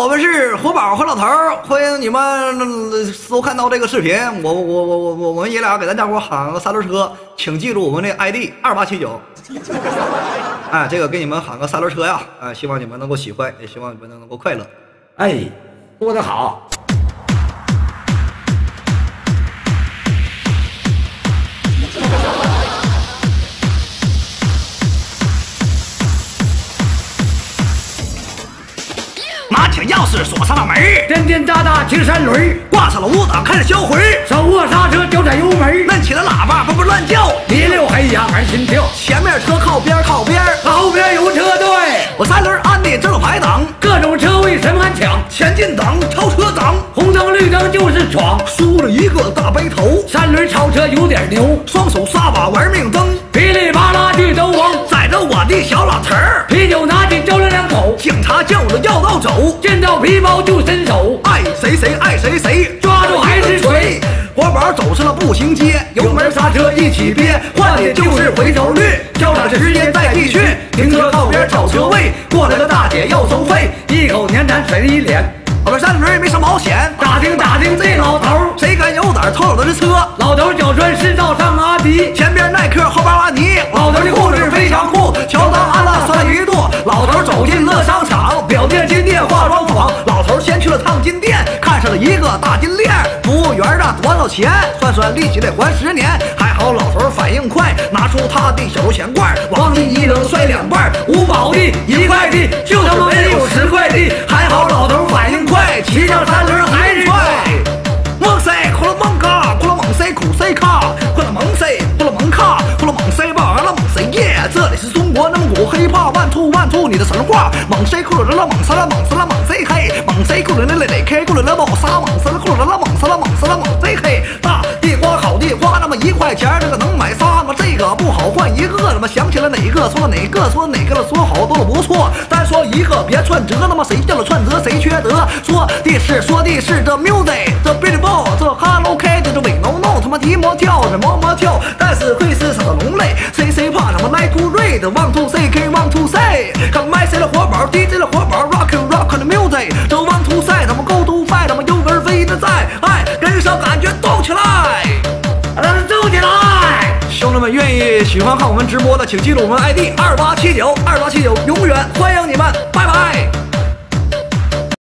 我们是活宝和老头儿，欢迎你们呃收看到这个视频。我我我我我我们爷俩给大家伙喊个三轮车，请记住我们的 ID 二八七九。哎，这个给你们喊个三轮车呀！哎，希望你们能够喜欢，也希望你们能够快乐。哎，说得好。拿起钥匙锁上了门儿，颠颠哒哒骑三轮儿，挂上了五档开始销魂儿，手握刹车脚踩油门儿，摁起了喇叭叭叭乱叫，一溜黑呀玩心跳，前面车靠边儿靠边儿，后边有车队，我三轮安的正排档，各种车位神满抢，前进挡超车挡，红灯绿灯就是闯，输了一个大背头，三轮超车有点牛，双手刹把玩命蹬，噼里啪啦去都往，载着我的小老头儿，见到皮包就伸手，爱谁谁爱谁谁，抓住还是谁，活宝走上了步行街，油门刹车一起憋，换的就是回头率，交叉时间再继续，停车靠边找车位，过来个大姐要收费，一口年痰水了一脸，我们三轮也没上保险，打听打听这老头，谁敢有胆偷我的车？老头脚穿是道上阿迪，前上了一个大金链儿，服务员啊多少钱？算算利息得还十年，还好老头儿反应快，拿出他的小钱罐儿，往地一扔摔两半儿，五毛的一块的，就他妈没有十块的，还好老头儿反应快，骑上三轮还是快。猛塞，呼啦猛嘎，呼啦猛塞，苦塞卡，呼啦猛塞，呼啦猛卡，呼啦猛塞吧，完了猛塞耶！这里是中国内蒙古黑怕万兔万兔你的神话，猛塞库噜啦猛塞啦猛塞啦猛，库噜啦嘞嘞 K 库噜啦猛杀猛塞啦库噜啦猛塞啦猛塞啦猛塞嘿，大地瓜好地瓜那么一块钱这个能买仨吗？这个不好换一个，他妈想起了哪个说哪个，说哪个了说好都不错，单说一个别串折，他妈谁叫了串折谁缺德？说的是说的是这 music 这 Billboard 这 Hello Kitty 这 We No No 他妈提莫跳这么么跳，但是会是什么龙类？谁谁怕他妈 Like to read One to say K One to say，看麦谁的活宝，DJ 的火宝，Rock and Rock the music，这 One to say 他们 Go 喜欢看我们直播的，请记住我们 ID 二八七九二八七九，永远欢迎你们，拜拜。